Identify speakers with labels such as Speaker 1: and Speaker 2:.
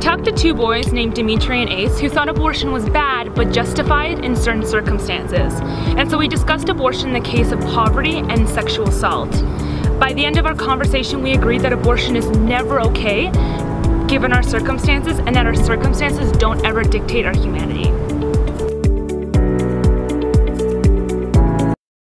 Speaker 1: talked to two boys named Dimitri and Ace who thought abortion was bad but justified in certain circumstances. And so we discussed abortion in the case of poverty and sexual assault. By the end of our conversation, we agreed that abortion is never okay given our circumstances and that our circumstances don't ever dictate our humanity.